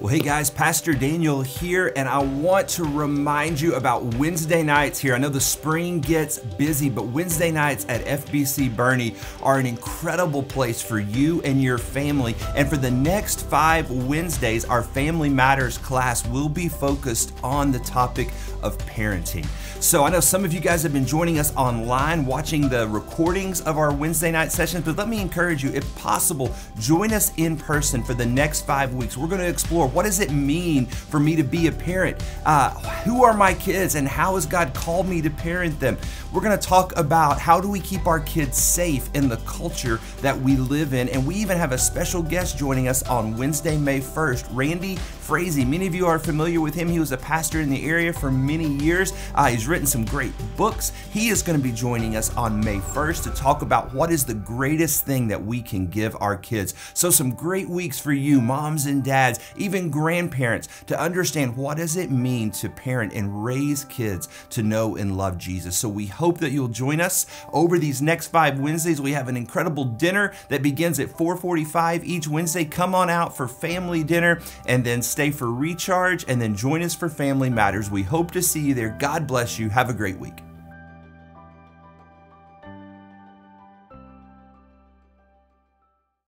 Well, hey guys, Pastor Daniel here, and I want to remind you about Wednesday nights here. I know the spring gets busy, but Wednesday nights at FBC Boerne are an incredible place for you and your family. And for the next five Wednesdays, our Family Matters class will be focused on the topic of parenting. So I know some of you guys have been joining us online, watching the recordings of our Wednesday night sessions, but let me encourage you, if possible, join us in person for the next five weeks. We're going to explore what does it mean for me to be a parent? Uh, who are my kids and how has God called me to parent them? We're going to talk about how do we keep our kids safe in the culture that we live in. And we even have a special guest joining us on Wednesday, May 1st, Randy Frazee. Many of you are familiar with him. He was a pastor in the area for many years. Uh, he's written some great books. He is going to be joining us on May 1st to talk about what is the greatest thing that we can give our kids. So some great weeks for you, moms and dads, even grandparents, to understand what does it mean to parent and raise kids to know and love Jesus. So we hope that you'll join us over these next five Wednesdays. We have an incredible dinner that begins at 4:45 each Wednesday. Come on out for family dinner and then stay stay for recharge, and then join us for Family Matters. We hope to see you there. God bless you. Have a great week.